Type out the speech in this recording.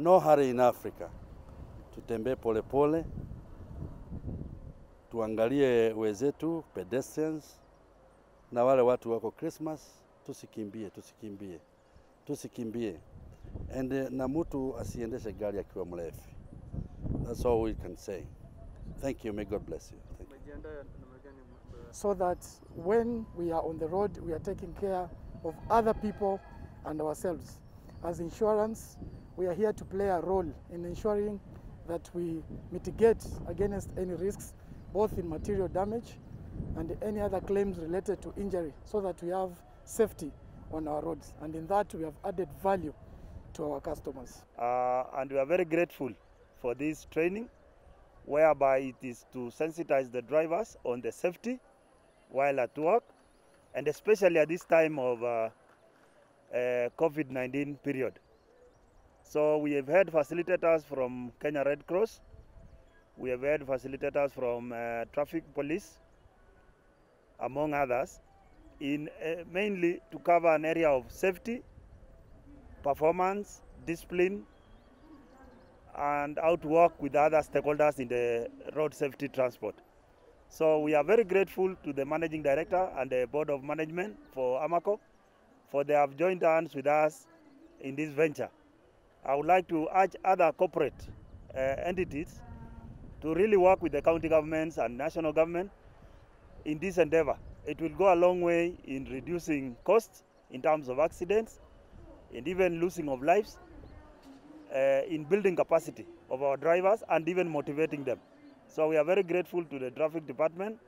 no hurry in Africa. Tutembee polepole, tuangalie wezetu pedestrians na wale watu wako Christmas, tusikimbie, tusikimbie, tusikimbie and uh, na mtu asiendeshe gari akiwa mlevi. That's all we can say. Thank you. May God bless you. Thank you. so that when we are on the road, we are taking care of other people and ourselves. As insurance, we are here to play a role in ensuring that we mitigate against any risks, both in material damage and any other claims related to injury, so that we have safety on our roads. And in that, we have added value to our customers. uh, and we are very grateful for this training whereby it is to sensitize the drivers on the safety while at work and especially at this time of uh, uh, COVID-19 period. So we have had facilitators from Kenya Red Cross, we have had facilitators from uh, traffic police, among others, in uh, mainly to cover an area of safety, performance, discipline, and how to work with other stakeholders in the road safety transport. So we are very grateful to the managing director and the board of management for Amaco for they have joined hands with us in this venture. I would like to urge other corporate uh, entities to really work with the county governments and national government in this endeavor. It will go a long way in reducing costs in terms of accidents and even losing of lives uh, in building capacity of our drivers and even motivating them. So we are very grateful to the traffic department